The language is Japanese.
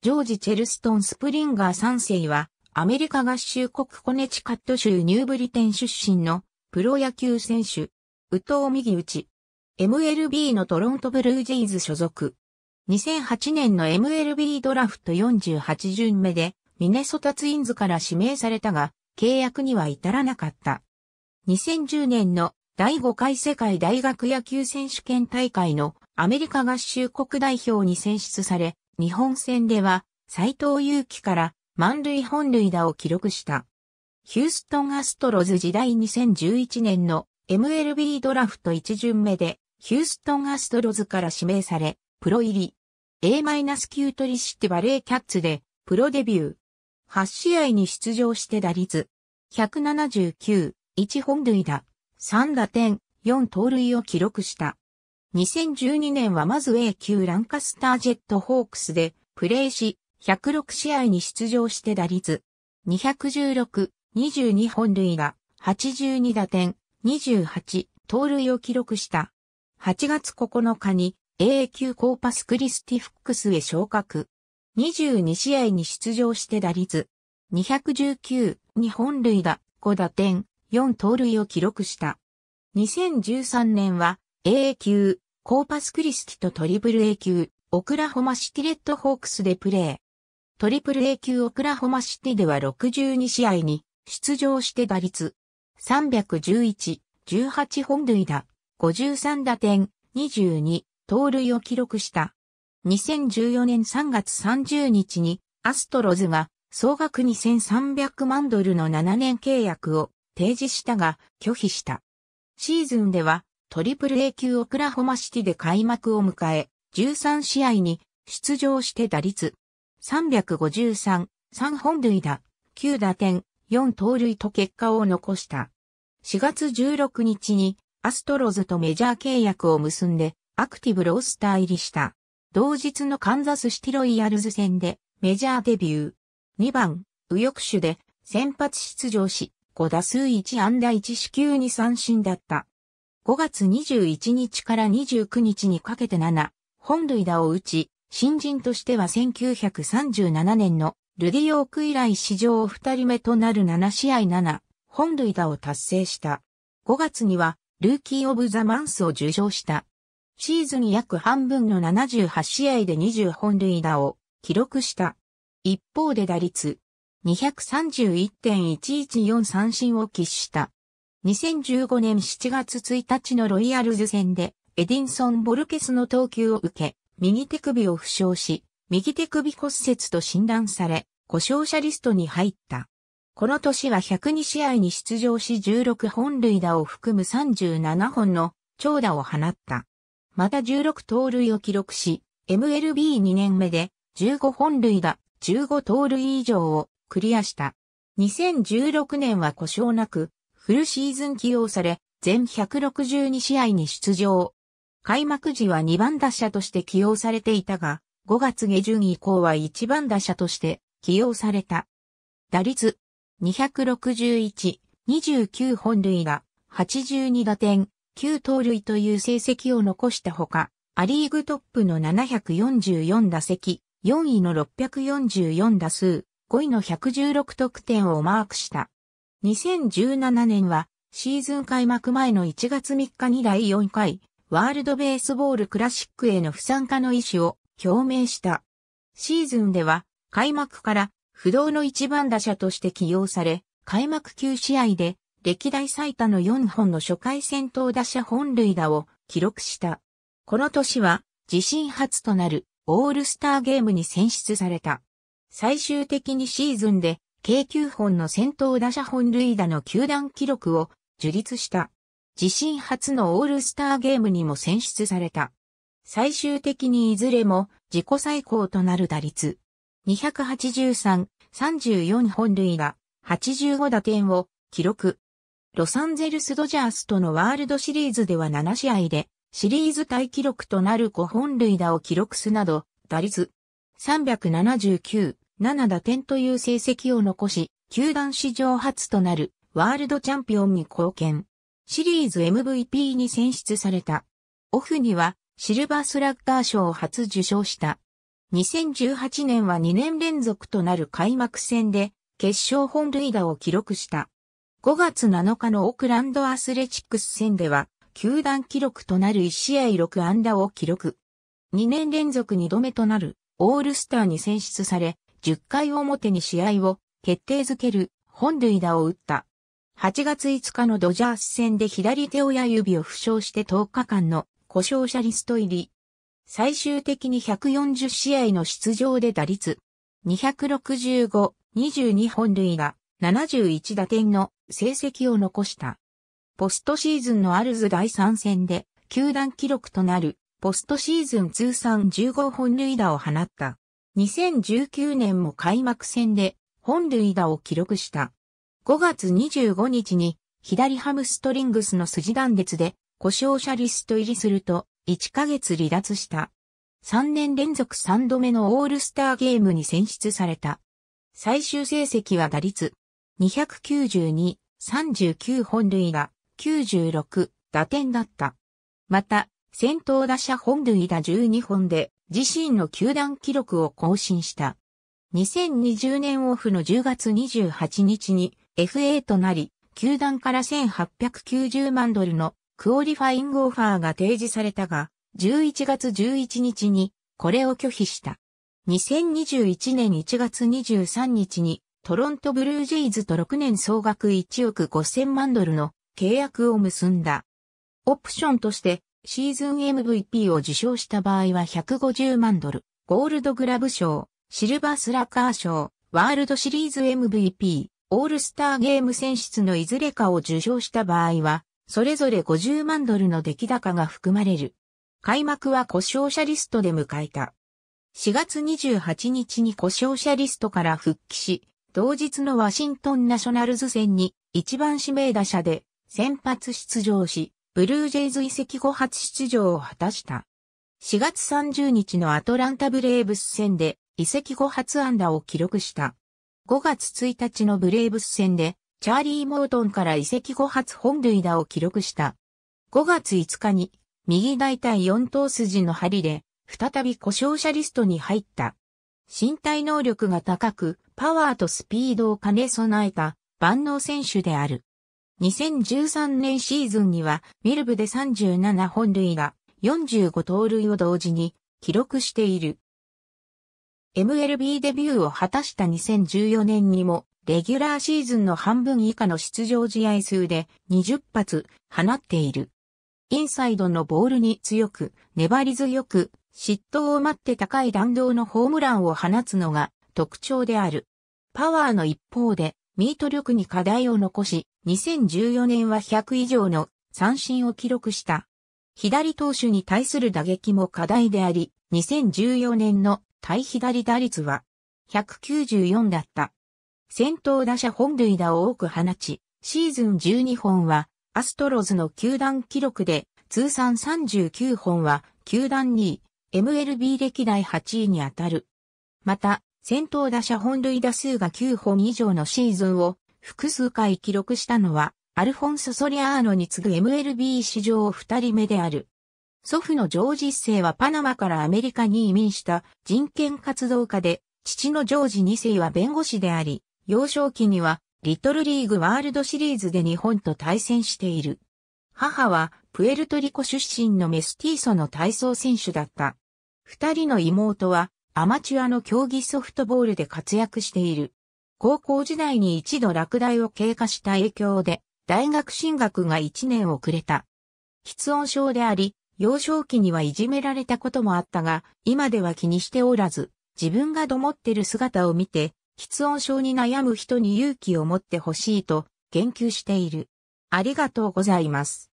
ジョージ・チェルストン・スプリンガー3世は、アメリカ合衆国コネチカット州ニューブリテン出身のプロ野球選手、宇藤右打ち。MLB のトロントブルージェイズ所属。2008年の MLB ドラフト48巡目でミネソタツインズから指名されたが、契約には至らなかった。2010年の第5回世界大学野球選手権大会のアメリカ合衆国代表に選出され、日本戦では斎藤祐樹から満塁本塁打を記録した。ヒューストンアストロズ時代2011年の MLB ドラフト1巡目でヒューストンアストロズから指名され、プロ入り。A-9 トリシティバレーキャッツでプロデビュー。8試合に出場して打率。179、1本塁打、3打点、4盗塁を記録した。2012年はまず A 級ランカスタージェットホークスでプレーし、106試合に出場して打率。216、22本塁打、82打点、28、盗塁を記録した。8月9日に A 級コーパスクリスティフックスへ昇格。22試合に出場して打率219、2本塁打、5打点、4盗塁を記録した。2013年は A 級、コーパスクリスティとトリプル A 級、オクラホマシティレッドホークスでプレー。トリプル A 級オクラホマシティでは62試合に出場して打率311、18本塁打、53打点、22、盗塁を記録した。2014年3月30日にアストロズが総額2300万ドルの7年契約を提示したが拒否した。シーズンではトリプル A 級オクラホマシティで開幕を迎え、13試合に出場して打率353、3本塁打、9打点、4盗塁と結果を残した。4月16日にアストロズとメジャー契約を結んでアクティブロースター入りした。同日のカンザスシティロイヤルズ戦でメジャーデビュー。2番、右翼手で先発出場し、5打数1安打1四球に三振だった。5月21日から29日にかけて7、本塁打を打ち、新人としては1937年のルディオーク以来史上2人目となる7試合7、本塁打を達成した。5月にはルーキーオブザマンスを受賞した。シーズン約半分の78試合で20本塁打を記録した。一方で打率231.114三振を喫した。2015年7月1日のロイヤルズ戦でエディンソン・ボルケスの投球を受け、右手首を負傷し、右手首骨折と診断され、故障者リストに入った。この年は102試合に出場し16本塁打を含む37本の長打を放った。また16盗塁を記録し、MLB2 年目で15本塁打、15盗塁以上をクリアした。2016年は故障なく、フルシーズン起用され、全162試合に出場。開幕時は2番打者として起用されていたが、5月下旬以降は1番打者として起用された。打率261、29本塁打、82打点、旧盗塁という成績を残したほか、アリーグトップの744打席、4位の644打数、5位の116得点をマークした。2017年はシーズン開幕前の1月3日に第4回ワールドベースボールクラシックへの不参加の意思を表明した。シーズンでは開幕から不動の一番打者として起用され、開幕9試合で歴代最多の4本の初回先頭打者本塁打を記録した。この年は自身初となるオールスターゲームに選出された。最終的にシーズンで計9本の先頭打者本塁打の球団記録を樹立した。自身初のオールスターゲームにも選出された。最終的にいずれも自己最高となる打率。283、34本塁打、85打点を記録。ロサンゼルスドジャースとのワールドシリーズでは7試合で、シリーズタイ記録となる5本塁打を記録すなど、打率379、7打点という成績を残し、球団史上初となるワールドチャンピオンに貢献。シリーズ MVP に選出された。オフにはシルバースラッガー賞を初受賞した。2018年は2年連続となる開幕戦で決勝本塁打を記録した。5月7日のオークランドアスレチックス戦では、球団記録となる1試合6安打を記録。2年連続2度目となるオールスターに選出され、10回表に試合を決定づける本塁打を打った。8月5日のドジャース戦で左手親指を負傷して10日間の故障者リスト入り。最終的に140試合の出場で打率265、22本塁打、71打点の成績を残した。ポストシーズンのアルズ第3戦で、球団記録となる、ポストシーズン通算15本塁打を放った。2019年も開幕戦で本塁打を記録した。5月25日に左ハムストリングスの筋断裂で故障者リスト入りすると1ヶ月離脱した。3年連続3度目のオールスターゲームに選出された。最終成績は打率292、39本塁打、96打点だった。また、先頭打者本塁打12本で自身の球団記録を更新した。2020年オフの10月28日に FA となり、球団から1890万ドルのクオリファイングオファーが提示されたが、11月11日にこれを拒否した。2021年1月23日にトロントブルージェイズと6年総額1億5000万ドルの契約を結んだ。オプションとしてシーズン MVP を受賞した場合は150万ドル、ゴールドグラブ賞、シルバースラッガー賞、ワールドシリーズ MVP、オールスターゲーム選出のいずれかを受賞した場合は、それぞれ50万ドルの出来高が含まれる。開幕は故障者リストで迎えた。4月28日に故障者リストから復帰し、同日のワシントンナショナルズ戦に一番指名打者で先発出場し、ブルージェイズ移籍後初出場を果たした。4月30日のアトランタブレーブス戦で移籍後初安打を記録した。5月1日のブレーブス戦でチャーリー・モートンから移籍後初本塁打を記録した。5月5日に右大腿4頭筋の針で再び故障者リストに入った。身体能力が高く、パワーとスピードを兼ね備えた万能選手である。2013年シーズンには、ミルブで37本塁打、45盗塁を同時に記録している。MLB デビューを果たした2014年にも、レギュラーシーズンの半分以下の出場試合数で20発放っている。インサイドのボールに強く、粘り強く、嫉妬を待って高い弾道のホームランを放つのが特徴である。パワーの一方で、ミート力に課題を残し、2014年は100以上の三振を記録した。左投手に対する打撃も課題であり、2014年の対左打率は194だった。先頭打者本塁打を多く放ち、シーズン12本はアストロズの球団記録で通算39本は球団2位、MLB 歴代8位に当たる。また、先頭打者本塁打数が9本以上のシーズンを複数回記録したのは、アルフォンソ・ソリアーノに次ぐ MLB 史上2人目である。祖父のジョージ世はパナマからアメリカに移民した人権活動家で、父のジョージ2世は弁護士であり、幼少期にはリトルリーグワールドシリーズで日本と対戦している。母はプエルトリコ出身のメスティーソの体操選手だった。二人の妹はアマチュアの競技ソフトボールで活躍している。高校時代に一度落第を経過した影響で、大学進学が一年遅れた。喫音症であり、幼少期にはいじめられたこともあったが、今では気にしておらず、自分がどもってる姿を見て、喫音症に悩む人に勇気を持ってほしいと言及している。ありがとうございます。